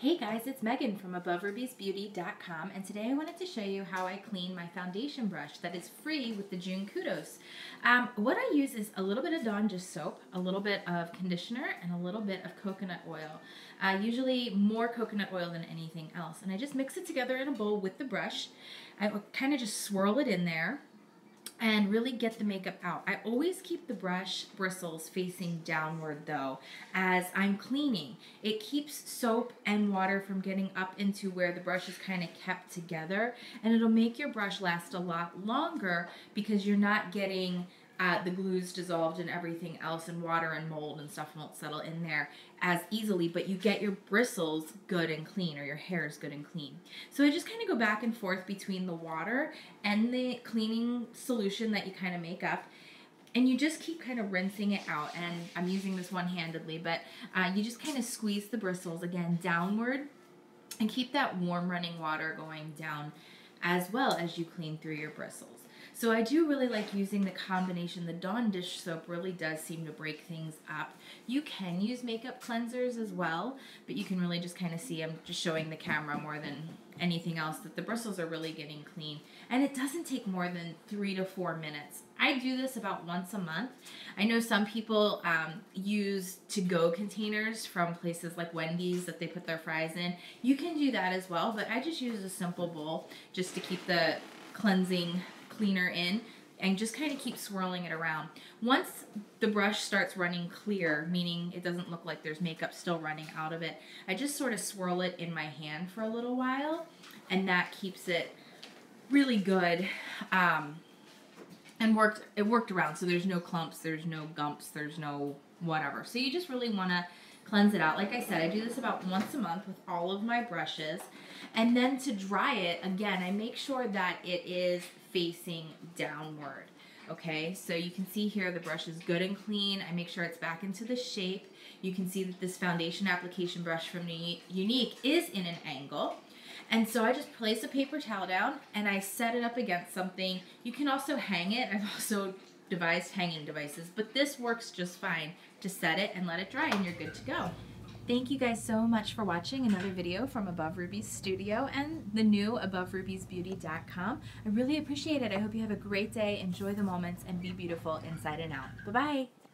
Hey guys, it's Megan from AboveRubiesBeauty.com and today I wanted to show you how I clean my foundation brush that is free with the June Kudos. Um, what I use is a little bit of Dawn Dish soap, a little bit of conditioner, and a little bit of coconut oil. Uh, usually more coconut oil than anything else. And I just mix it together in a bowl with the brush. I kind of just swirl it in there and really get the makeup out. I always keep the brush bristles facing downward though as I'm cleaning. It keeps soap and water from getting up into where the brush is kind of kept together and it'll make your brush last a lot longer because you're not getting uh, the glue's dissolved and everything else, and water and mold and stuff won't settle in there as easily, but you get your bristles good and clean, or your hair is good and clean. So I just kind of go back and forth between the water and the cleaning solution that you kind of make up. And you just keep kind of rinsing it out. And I'm using this one handedly, but uh, you just kind of squeeze the bristles again downward and keep that warm running water going down as well as you clean through your bristles. So I do really like using the combination. The Dawn dish soap really does seem to break things up. You can use makeup cleansers as well, but you can really just kind of see I'm just showing the camera more than anything else that the bristles are really getting clean. And it doesn't take more than three to four minutes. I do this about once a month. I know some people um, use to-go containers from places like Wendy's that they put their fries in. You can do that as well, but I just use a simple bowl just to keep the cleansing cleaner in and just kind of keep swirling it around. Once the brush starts running clear, meaning it doesn't look like there's makeup still running out of it, I just sort of swirl it in my hand for a little while and that keeps it really good. Um, and worked it worked around so there's no clumps, there's no gumps, there's no whatever. So you just really want to cleanse it out. Like I said, I do this about once a month with all of my brushes. And then to dry it, again, I make sure that it is facing downward. Okay, so you can see here the brush is good and clean. I make sure it's back into the shape. You can see that this foundation application brush from Younique is in an angle. And so I just place a paper towel down and I set it up against something. You can also hang it. I've also devised hanging devices, but this works just fine to set it and let it dry and you're good to go. Thank you guys so much for watching another video from Above Rubies Studio and the new AboveRubiesBeauty.com. I really appreciate it. I hope you have a great day, enjoy the moments, and be beautiful inside and out. Bye-bye.